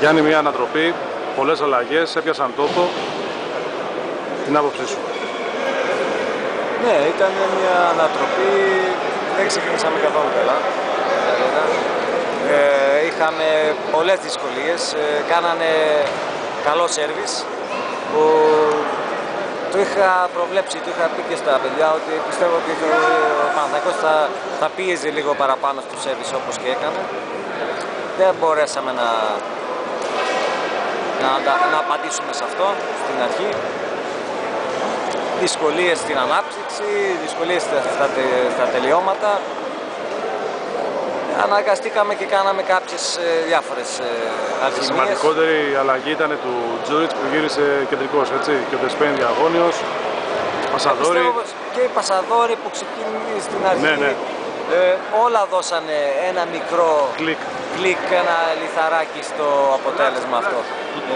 Γιάννη, μια ανατροπή, πολλές αλλαγές, έπιασαν τόπο. Την άποψή σου. Ναι, ήταν μια ανατροπή, δεν ξεκινήσαμε καθόλου καλά. Ε, είχαμε πολλές δυσκολίες, ε, κάνανε καλό σέρβις που το είχα προβλέψει, το είχα πει και στα παιδιά ότι πιστεύω ότι ο Παναθηναϊκός θα, θα πίεζε λίγο παραπάνω στο σέρβις όπως και έκανε. Δεν μπορέσαμε να, να, να απαντήσουμε σε αυτό στην αρχή. Δυσκολίες στην ανάπτυξη, δυσκολίες στα, στα τελειώματα αναγκαστήκαμε και κάναμε κάποιες ε, διάφορες ε, Η σημαντικότερη αλλαγή ήταν του Τζούριτς που γύρισε κεντρικός, έτσι, και ο Δεσπέν διαγώνιος, Πασαδόρη. Και οι Πασαδόρη που ξεκίνησε στην αρχή, ναι, ναι. Ε, όλα δώσανε ένα μικρό κλικ, κλικ ένα λιθαράκι στο αποτέλεσμα αυτό.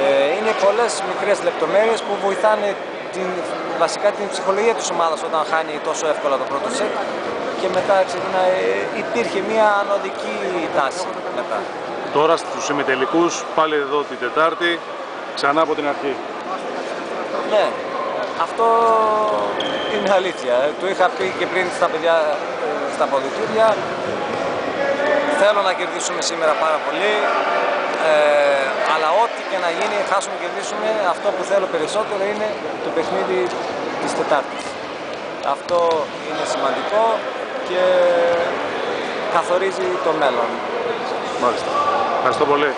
Ε, είναι πολλές μικρές λεπτομέρειες που βοηθάνε την, βασικά την ψυχολογία της ομάδας όταν χάνει τόσο εύκολα το πρώτο σετ και μετά ξεκινάει, υπήρχε μια ανωδική τάση μετά. Τώρα στους ημιτελικούς, πάλι εδώ την Τετάρτη, ξανά από την αρχή. Ναι, αυτό είναι αλήθεια. Το είχα πει και πριν στα παιδιά στα ποδητήρια. Θέλω να κερδίσουμε σήμερα πάρα πολύ. Ε, αλλά ό,τι και να γίνει, χάσουμε και κερδίσουμε, αυτό που θέλω περισσότερο είναι το παιχνίδι της Τετάρτης. Αυτό είναι σημαντικό και καθορίζει το μέλλον. Μάλιστα. Ευχαριστώ πολύ.